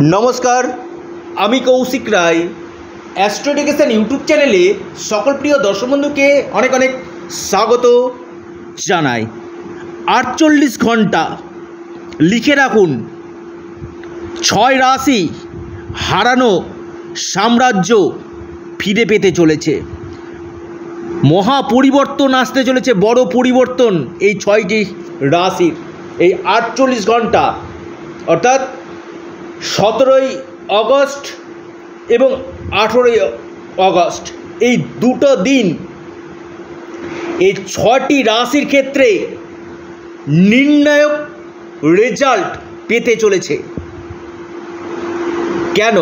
নমস্কার, আমি কৌশিক রায়। অ্যাস্ট্রোডিকেশন ইউটিউব চ্যানেলে সকল প্রিয় দর্শক বন্ধুকে অনেক অনেক স্বাগত জানাই। আটচল্লিশ ঘণ্টা লিখে রাখুন। ছয় রাশি হারানো সাম্রাজ্য ফিরে পেতে চলেছে। মহা পরিবর্তন আসতে চলেছে, বড় পরিবর্তন এই ছয়টি রাশির। এই আটচল্লিশ ঘণ্টা, অর্থাৎ সতেরোই অগস্ট এবং আঠেরোই অগস্ট এই দুটো দিন, এই ছটি রাশির ক্ষেত্রে নির্ণায়ক রেজাল্ট পেতে চলেছে। কেন?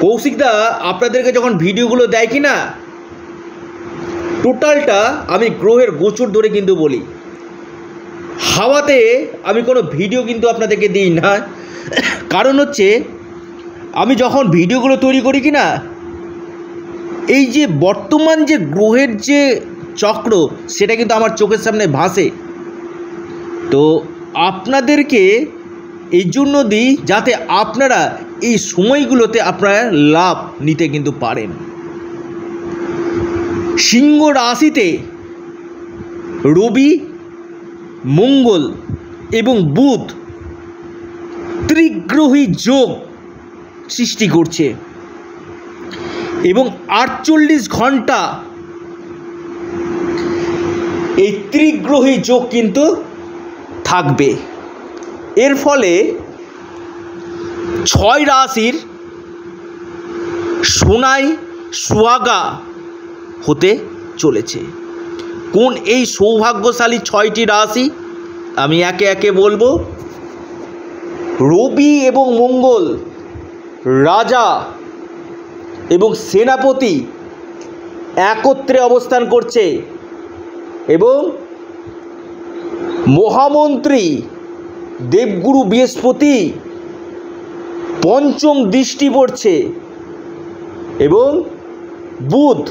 কৌশিকদা আপনাদেরকে যখন ভিডিওগুলো দেয় কি না টোটালটা আমি গ্রহের গোচর ধরে কিন্তু বলি। হাওয়াতে আমি কোনো ভিডিও কিন্তু আপনাদেরকে দিই না। কারণ হচ্ছে, আমি যখন ভিডিওগুলো তৈরি করি কি না এই যে বর্তমান যে গ্রহের যে চক্র, সেটা কিন্তু আমার চোখের সামনে ভাসে। তো আপনাদেরকে এই জন্য দিই যাতে আপনারা এই সময়গুলোতে আপনারা লাভ নিতে কিন্তু পারেন। সিংহ রাশিতে রবি মঙ্গল এবং বুধ ত্রিগ্রহী যোগ সৃষ্টি করছে। এবং আটচল্লিশ ঘণ্টা এই ত্রিগ্রহী যোগ কিন্তু থাকবে। এর ফলে ছয় রাশির সোনাই, সোয়াগা হতে চলেছে। কোন এই সৌভাগ্যশালী ছয়টি রাশি? আমি একে একে বলব। রবি এবং মঙ্গল, রাজা এবং সেনাপতি একত্রে অবস্থান করছে এবং মহামন্ত্রী দেবগুরু বৃহস্পতি পঞ্চম দৃষ্টি পড়ছে এবং বুধ,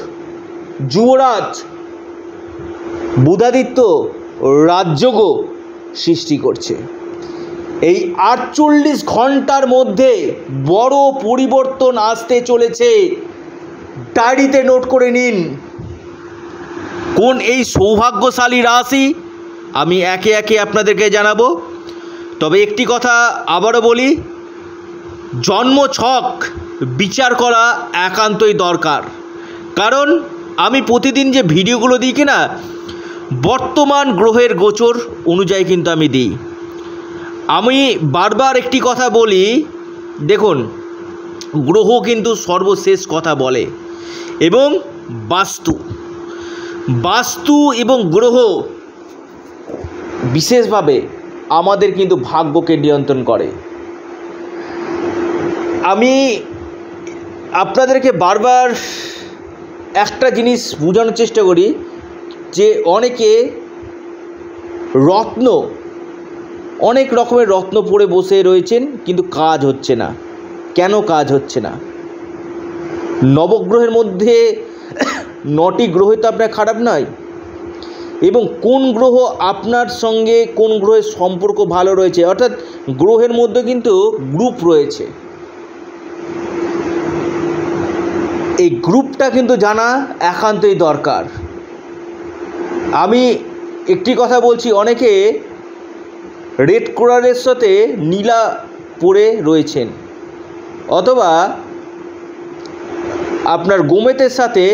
যুবরাজ বুধাদিত্য রাজযোগও সৃষ্টি করছে। এই আটচল্লিশ ঘণ্টার মধ্যে বড় পরিবর্তন আসতে চলেছে। ডায়েরিতে নোট করে নিন। কোন এই সৌভাগ্যশালী রাশি? আমি একে একে আপনাদেরকে জানাব। তবে একটি কথা আবারও বলি, জন্ম ছক বিচার করা একান্তই দরকার। কারণ আমি প্রতিদিন যে ভিডিওগুলো দিই কিনা বর্তমান গ্রহের গোচর অনুযায়ী কিন্তু আমি দিই। আমি বারবার একটি কথা বলি, দেখুন, গ্রহ কিন্তু সর্বশেষ কথা বলে এবং বাস্তু। বাস্তু এবং গ্রহ বিশেষভাবে আমাদের কিন্তু ভাগ্যকে নিয়ন্ত্রণ করে। আমি আপনাদেরকে বারবার একটা জিনিস বোঝানোর চেষ্টা করি যে অনেকে রত্ন, অনেক রকমের রত্ন পরে বসে রয়েছেন, কিন্তু কাজ হচ্ছে না। কেন কাজ হচ্ছে না? নবগ্রহের মধ্যে নটি গ্রহ তো আপনার খারাপ নয়। এবং কোন গ্রহ আপনার সঙ্গে কোন গ্রহের সম্পর্ক ভালো রয়েছে? অর্থাৎ গ্রহের মধ্যে কিন্তু গ্রুপ রয়েছে। এই গ্রুপটা কিন্তু জানা একান্তই দরকার। আমি একটি কথা বলছি, অনেকে রেড কোরালের সাথে নীলা পরে রয়েছেন, অথবা আপনার গোমেতের সাথে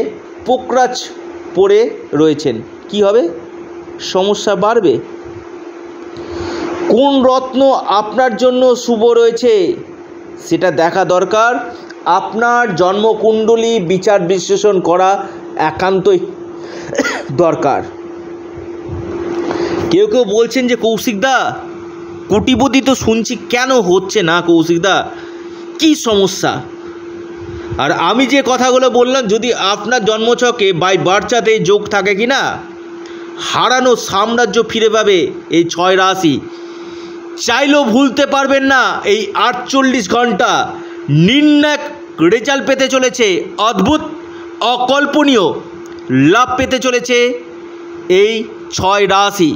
পোকরাজ পরে রয়েছেন, কি হবে? সমস্যা বাড়বে। কোন রত্ন আপনার জন্য শুভ রয়েছে, সেটা দেখা দরকার। আপনার জন্মকুণ্ডলী বিচার বিশ্লেষণ করা একান্তই দরকার। কেউ কেউ বলছেন যে কৌশিকদা কোটিপতি তো শুনছি, কেন হচ্ছে না কৌশিকদা কি সমস্যা? আর আমি যে কথাগুলো বললাম, যদি আপনার জন্মছকে বাই বার্চাতে যোগ থাকে কি না, হারানো সাম্রাজ্য ফিরে পাবে এই ছয় রাশি। চাইলেও ভুলতে পারবেন না এই আটচল্লিশ ঘণ্টা। নির্ণায়ক রেজাল্ট পেতে চলেছে, অদ্ভুত, অকল্পনীয়, লাভ পেতে চলেছে এই ছয় রাশি।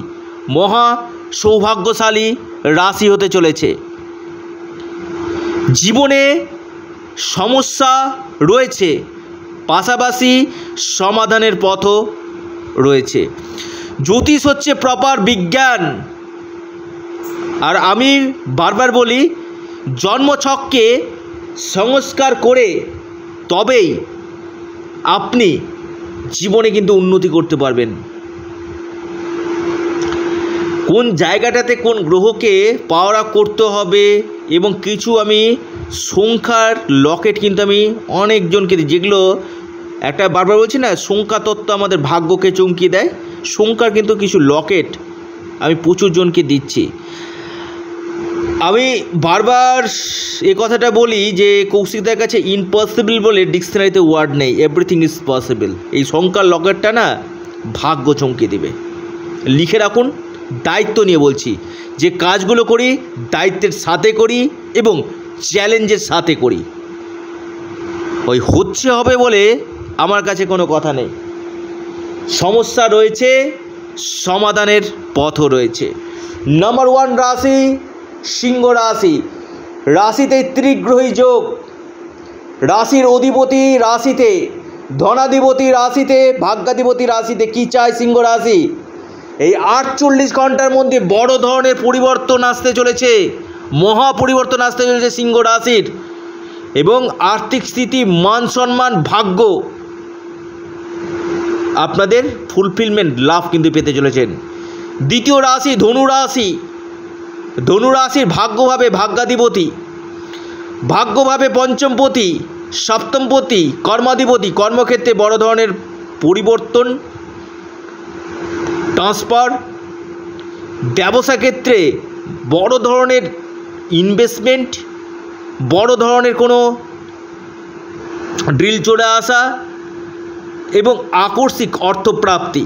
মহা সৌভাগ্যশালী রাশি হতে চলেছে। জীবনে সমস্যা রয়েছে, পাশাপাশি সমাধানের পথও রয়েছে। জ্যোতিষ হচ্ছে প্রপার বিজ্ঞান। আর আমি বারবার বলি, জন্মছককে সংস্কার করে তবেই আপনি জীবনে কিন্তু উন্নতি করতে পারবেন। কোন জায়গাটাতে কোন গ্রহকে পাওয়ার করতে হবে এবং কিছু আমি সংখ্যার লকেট কিন্তু আমি অনেকজনকে দিই, যেগুলো একটা বারবার বলছি না সংখ্যা তত্ত্ব আমাদের ভাগ্যকে চমকিয়ে দেয়। সংখ্যার কিন্তু কিছু লকেট আমি প্রচুর জনকে দিচ্ছি। আমি বারবার এ কথাটা বলি যে কৌশিকদার কাছে ইম্পসিবল বলে ডিকশনারিতে ওয়ার্ড নেই এভরিথিং ইজ পসিবল এই সংখ্যার লকেটটা না ভাগ্য চমকে দেবে। লিখে রাখুন। দায়িত্ব নিয়ে বলছি, যে কাজগুলো করি, দায়িত্বের সাথে করি এবং চ্যালেঞ্জের সাথে করি। ওই হচ্ছে হবে বলে আমার কাছে কোনো কথা নেই। সমস্যা রয়েছে, সমাধানের পথও রয়েছে। নাম্বার ওয়ান রাশি, সিংহ রাশি। রাশিতে ত্রিগ্রহী যোগ। রাশির অধিপতি রাশিতে, ধনাধিপতি রাশিতে, ভাগ্যাধিপতি রাশিতে কী চায় সিংহ রাশি? এই আটচল্লিশ ঘণ্টার মধ্যে বড় ধরনের পরিবর্তন আসতে চলেছে। মহা পরিবর্তন আসতে চলেছে সিংহ রাশির। এবং আর্থিক স্থিতি, মান সম্মান, ভাগ্য আপনাদের ফুলফিলমেন্ট লাভ কিন্তু পেতে চলেছেন। দ্বিতীয় রাশি ধনু রাশি। ধনু রাশির ভাগ্যভাবে ভাগ্যাধিপতি। ভাগ্যভাবে পঞ্চমপতি, সপ্তমপতি, কর্মাধিপতি। কর্মক্ষেত্রে বড় ধরনের পরিবর্তন ট্রান্সফার, ব্যবসা ক্ষেত্রে বড় ধরনের ইনভেস্টমেন্ট বড় ধরনের কোনো ড্রিল চলে আসা এবং আকস্মিক অর্থপ্রাপ্তি।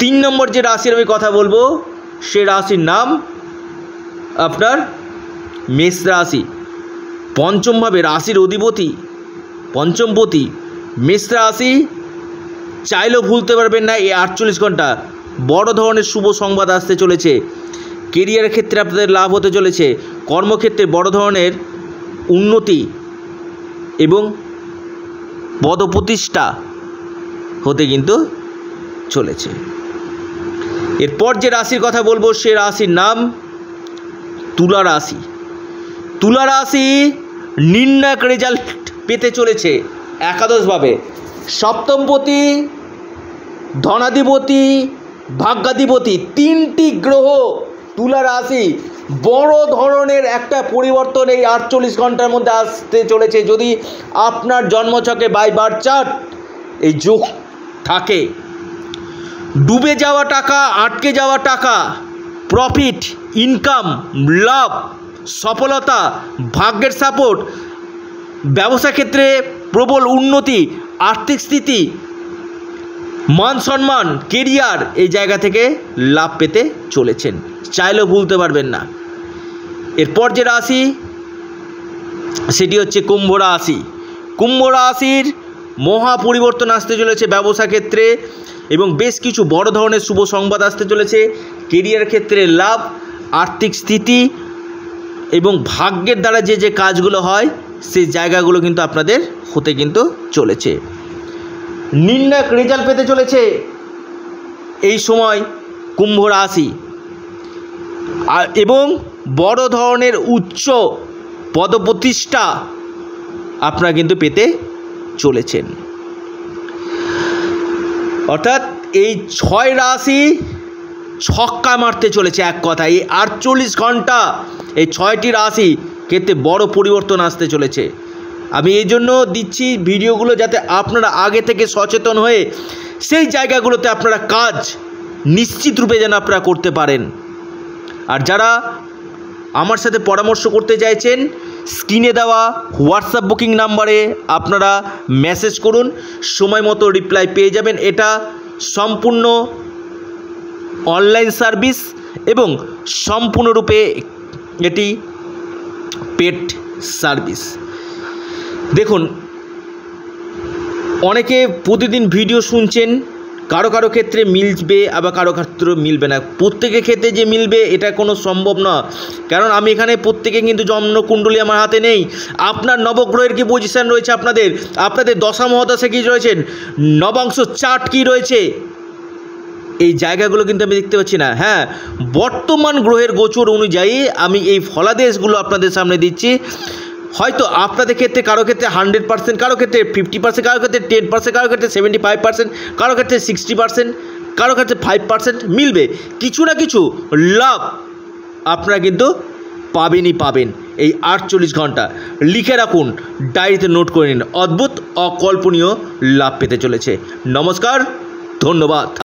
তিন নম্বর যে রাশির আমি কথা বলব, সে রাশির নাম আপনার মেষ রাশি। পঞ্চমভাবে রাশির অধিপতি পঞ্চমপতি মেষ রাশি চাইলেও ভুলতে পারবেন না এই আটচল্লিশ ঘণ্টা। বড় ধরনের শুভ সংবাদ আসতে চলেছে। কেরিয়ারের ক্ষেত্রে আপনাদের লাভ হতে চলেছে। কর্মক্ষেত্রে বড় ধরনের উন্নতি এবং পদপ্রতিষ্ঠা হতে কিন্তু চলেছে। এরপর যে রাশির কথা বলব, সে রাশির নাম তুলা রাশি। তুলা রাশি নির্ণায়ক রেজাল্ট পেতে চলেছে একাদশভাবে। সপ্তমপতি, ধনাধিপতি, ভাগ্যাধিপতি তিনটি গ্রহ তুলা রাশি। বড় ধরনের একটা পরিবর্তন এই আটচল্লিশ ঘণ্টার মধ্যে আসতে চলেছে। যদি আপনার জন্মছকে বাই বার চার্ট এই যোগ থাকে, ডুবে যাওয়া টাকা, আটকে যাওয়া টাকা প্রফিট ইনকাম লাভ, সফলতা, ভাগ্যের সাপোর্ট ব্যবসা ক্ষেত্রে প্রবল উন্নতি আর্থিক স্থিতি, মান সম্মান কেরিয়ার এই জায়গা থেকে লাভ পেতে চলেছেন। চাইলেও ভুলতে পারবেন না। এরপর যে রাশি, সেটি হচ্ছে কুম্ভ রাশি। কুম্ভ রাশির মহা পরিবর্তন আসতে চলেছে ব্যবসা ক্ষেত্রে এবং বেশ কিছু বড় ধরনের শুভ সংবাদ আসতে চলেছে। কেরিয়ার ক্ষেত্রে লাভ, আর্থিক স্থিতি এবং ভাগ্যের দ্বারা যে যে কাজগুলো হয় সেই জায়গাগুলো কিন্তু আপনাদের হতে কিন্তু চলেছে। নির্ণায়ক রেজাল্ট পেতে চলেছে এই সময় কুম্ভ রাশি। এবং বড় ধরনের উচ্চ পদপ্রতিষ্ঠা আপনারা কিন্তু পেতে চলেছেন। অর্থাৎ এই ছয় রাশি ছক্কা মারতে চলেছে এক কথায়। এই আটচল্লিশ ঘণ্টা এই ছয়টি রাশি ক্ষেত্রে বড় পরিবর্তন আসতে চলেছে। আমি এই জন্য দিচ্ছি ভিডিওগুলো যাতে আপনারা আগে থেকে সচেতন হয়ে সেই জায়গাগুলোতে আপনারা কাজ নিশ্চিত রূপে যেন আপনারা করতে পারেন। আর যারা আমার সাথে পরামর্শ করতে চাইছেন, স্ক্রিনে দেওয়া হোয়াটসঅ্যাপ বুকিং নাম্বারে আপনারা মেসেজ করুন, সময় মতো রিপ্লাই পেয়ে যাবেন। এটা সম্পূর্ণ অনলাইন সার্ভিস এবং সম্পূর্ণরূপে এটি পেড সার্ভিস। দেখুন, অনেকে প্রতিদিন ভিডিও শুনছেন, কারও কারও ক্ষেত্রে মিলবে, আবার কারও ক্ষেত্রে মিলবে না। প্রত্যেকের ক্ষেত্রে যে মিলবে, এটা কোনো সম্ভব না কারণ আমি এখানে প্রত্যেকে কিন্তু জন্মকুণ্ডলী আমার হাতে নেই। আপনার নবগ্রহের কি পজিশন রয়েছে আপনাদের? আপনাদের দশা মহাদশা কী রয়েছেন? নবাংশ চার্ট কী রয়েছে? এই জায়গাগুলো কিন্তু আমি দেখতে পাচ্ছি না। হ্যাঁ বর্তমান গ্রহের গোচর অনুযায়ী আমি এই ফলাদেশগুলো আপনাদের সামনে দিচ্ছি। হয়তো আপনাদের ক্ষেত্রে কারও ক্ষেত্রে হান্ড্রেড পার্সেন্ট, কারও ক্ষেত্রে ফিফটি পার্সেন্ট, কারও ক্ষেত্রে টেন পার্সেন্ট, কারও ক্ষেত্রে সেভেন্টি ফাইভ পার্সেন্ট, কারও ক্ষেত্রে সিক্সটি পার্সেন্ট, কারও ক্ষেত্রে ফাইভ পার্সেন্ট মিলবে। কিছু না কিছু লাভ আপনারা কিন্তু পাবেনই পাবেন এই আটচল্লিশ ঘণ্টা। লিখে রাখুন, ডায়েরিতে নোট করে নিন। অদ্ভুত, অকল্পনীয় লাভ পেতে চলেছে। নমস্কার, ধন্যবাদ।